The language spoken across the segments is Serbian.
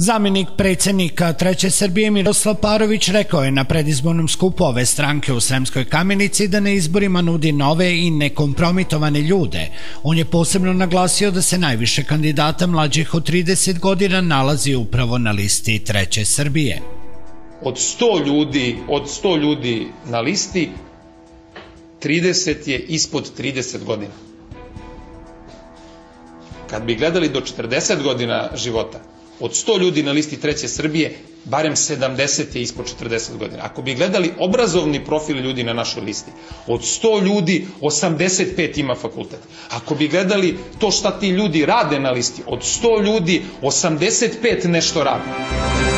Zamenik predsjednika Treće Srbije Miroslav Parović rekao je na predizbornom skupu ove stranke u Sremskoj kamenici da na izborima nudi nove i nekompromitovane ljude. On je posebno naglasio da se najviše kandidata mlađih od 30 godina nalazi upravo na listi Treće Srbije. Od 100 ljudi, od 100 ljudi na listi, 30 je ispod 30 godina. Kad bi gledali do 40 godina života, od 100 ljudi na listi Treće Srbije, barem 70 je ispod 40 godina. Ako bi gledali obrazovni profil ljudi na našoj listi, od 100 ljudi 85 ima fakultet. Ako bi gledali to šta ti ljudi rade na listi, od 100 ljudi 85 nešto rade.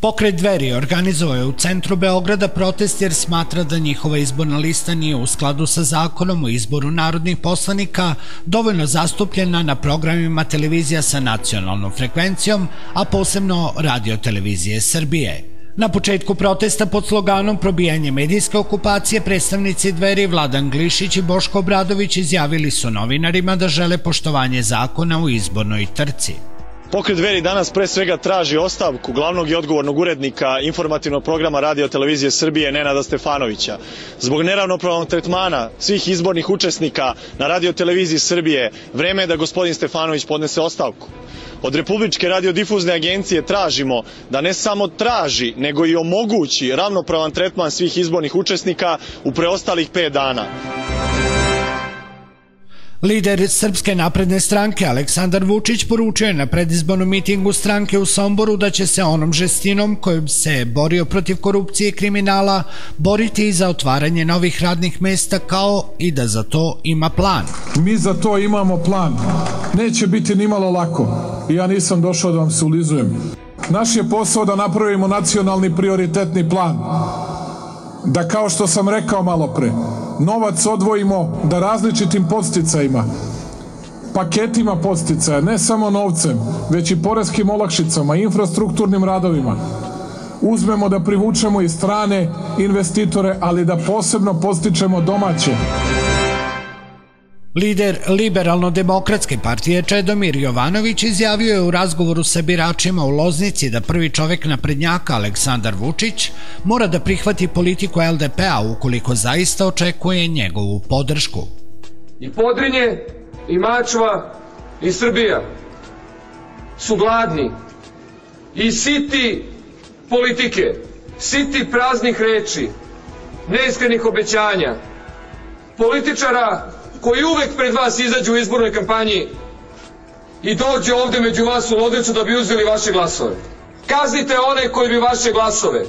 Pokret dveri organizovao je u centru Beograda protest jer smatra da njihova izborna lista nije u skladu sa zakonom o izboru narodnih poslanika dovoljno zastupljena na programima televizija sa nacionalnom frekvencijom, a posebno radio televizije Srbije. Na početku protesta pod sloganom probijanje medijske okupacije predstavnici dveri Vladan Glišić i Boško Obradović izjavili su novinarima da žele poštovanje zakona u izbornoj trci. Pokret Dveri danas pre svega traži ostavku glavnog i odgovornog urednika informativnog programa Radio Televizije Srbije Nenada Stefanovića. Zbog neravnopravnog tretmana svih izbornih učesnika na Radio Televiziji Srbije, vreme je da gospodin Stefanović podnese ostavku. Od Republičke radiodifuzne agencije tražimo da ne samo traži, nego i omogući ravnopravan tretman svih izbornih učesnika u preostalih 5 dana. Lider Srpske napredne stranke Aleksandar Vučić poručio je na predizbornom mitingu stranke u Somboru da će se onom žestinom kojom se borio protiv korupcije i kriminala boriti i za otvaranje novih radnih mesta kao i da za to ima plan. Mi za to imamo plan. Neće biti nimalo lako. Ja nisam došao da vam se ulizujem. Naš je posao da napravimo nacionalni prioritetni plan. Da kao što sam rekao malo pre, novac odvojimo da različitim posticajima, paketima posticaja, ne samo novcem, već i poreskim olakšicama, infrastrukturnim radovima, uzmemo da privučemo i strane investitore, ali da posebno postičemo domaće. Lider Liberalno-demokratske partije Čedomir Jovanović izjavio je u razgovoru sa biračima u Loznici da prvi čovek naprednjaka Aleksandar Vučić mora da prihvati politiku LDP-a ukoliko zaista očekuje njegovu podršku. I Podrinje, i Mačva, i Srbija su gladni i siti politike, siti praznih reči, neiskrenih obećanja, političara koji uvek pred vas izađu u izbornoj kampanji i dođe ovde među vas u Lodnicu da bi uzeli vaše glasove. Kaznite one koji bi vaše glasove,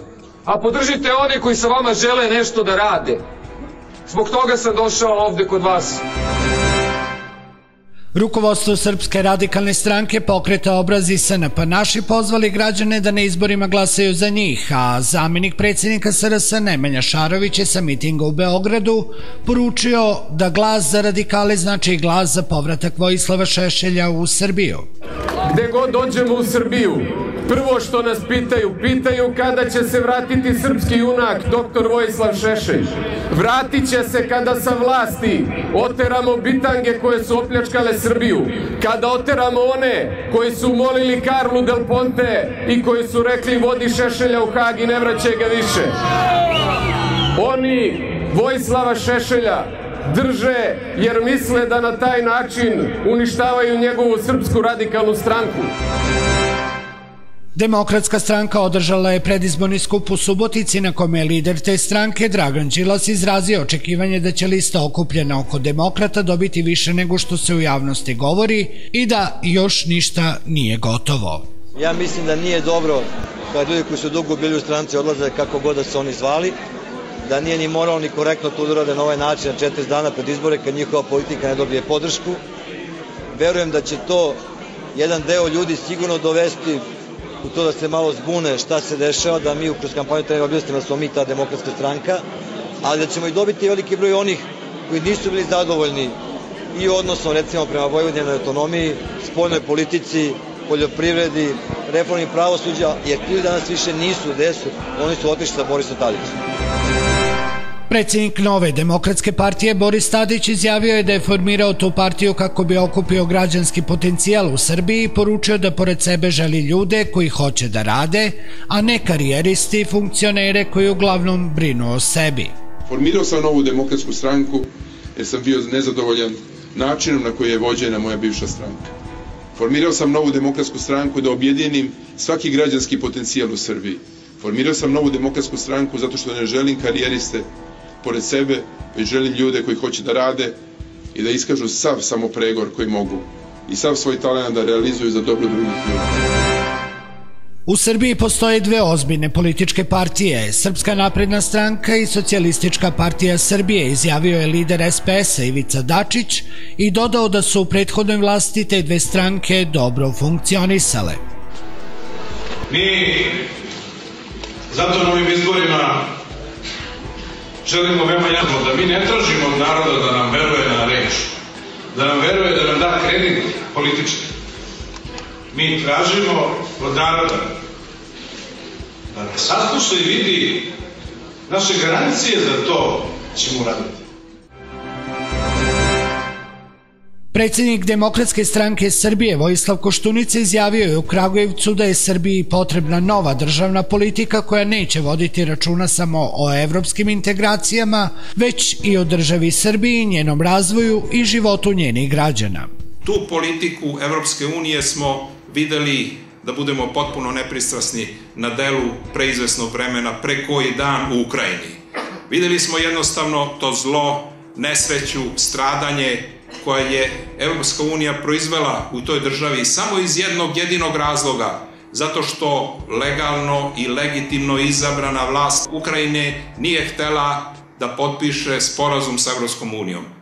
a podržite one koji sa vama žele nešto da rade. Zbog toga sam došao ovde kod vas. Rukovodstvo Srpske radikalne stranke pokreta obrazi SNP naši pozvali građane da na izborima glasaju za njih, a zamenik predsjednika SRS Nemanja Šarović je sa mitinga u Beogradu poručio da glas za radikale znači glas za povratak Vojislava Šešelja u Srbiju. Gde god dođemo u Srbiju, prvo što nas pitaju, pitaju kada će se vratiti srpski junak, doktor Vojislav Šešelj. Vratit će se kada sa vlasti oteramo bitange koje su opljačkale Srbiju, kada oteramo one koji su molili Karlu Del Ponte i koji su rekli vodi Šešelja u Hag i ne vraćaj ga više. Oni Vojislava Šešelja drže jer misle da na taj način uništavaju njegovu srpsku radikalnu stranku. Demokratska stranka održala je predizborni skup u Subotici na kome je lider te stranke Dragan Đilas izrazio očekivanje da će lista okupljena oko demokrata dobiti više nego što se u javnosti govori i da još ništa nije gotovo. Ja mislim da nije dobro kad ljudi koji su dugo bili u stranci odlaze kako god da se oni zvali, da nije ni moralno ni korektno to da urade na ovaj način na 40 dana pred izbore kad njihova politika ne dobije podršku. Verujem da će to jedan deo ljudi sigurno dovesti u to da se malo zbune šta se dešava, da mi kroz kampanju treba objasnimo da smo mi ta demokratska stranka, ali da ćemo i dobiti veliki broj onih koji nisu bili zadovoljni i odnosno recimo prema Vojvodinjenoj autonomiji, spoljnoj politici, poljoprivredi, reformi pravosuđa, jer ti danas više nisu gde su, oni su otišli sa Borisom Tadićem. Predsjednik Nove demokratske partije Boris Tadić izjavio je da je formirao tu partiju kako bi okupio građanski potencijal u Srbiji i poručio da pored sebe želi ljude koji hoće da rade, a ne karijeristi i funkcionere koji uglavnom brinu o sebi. Formirao sam Novu demokratsku stranku jer sam bio nezadovoljan načinom na koji je vođena moja bivša stranka. Formirao sam Novu demokratsku stranku da objedinim svaki građanski potencijal u Srbiji. Formirao sam Novu demokratsku stranku zato što ne želim karijeriste pored sebe, već želim ljude koji hoće da rade i da iskažu sav samopregor koji mogu i sav svoj talent da realizuju za dobro drugih ljudi. U Srbiji postoje dve ozbiljne političke partije, Srpska napredna stranka i Socijalistička partija Srbije, izjavio je lider SPS-a Ivica Dačić i dodao da su u prethodnoj vlasti te dve stranke dobro funkcionisale. Mi zato na ovim izborima želimo veoma jasno da mi ne tražimo od naroda da nam veruje na reč, da nam veruje da nam da kredit politički. Mi tražimo od naroda da sasluša i vidi naše garancije za to ćemo raditi. Predsjednik Demokratske stranke Srbije Vojislav Koštunica izjavio je u Kragujevcu da je Srbiji potrebna nova državna politika koja neće voditi računa samo o evropskim integracijama, već i o državi Srbiji, njenom razvoju i životu njenih građana. Tu politiku Evropske unije smo videli da budemo potpuno nepristrasni na delu preizvesnog vremena pre koji dan u Ukrajini. Videli smo jednostavno to zlo, nesreću, stradanje, koje je Evropska unija proizvela u toj državi samo iz jednog jedinog razloga, zato što legalno i legitimno izabrana vlast Ukrajine nije htela da potpiše sporazum sa Evropskom unijom.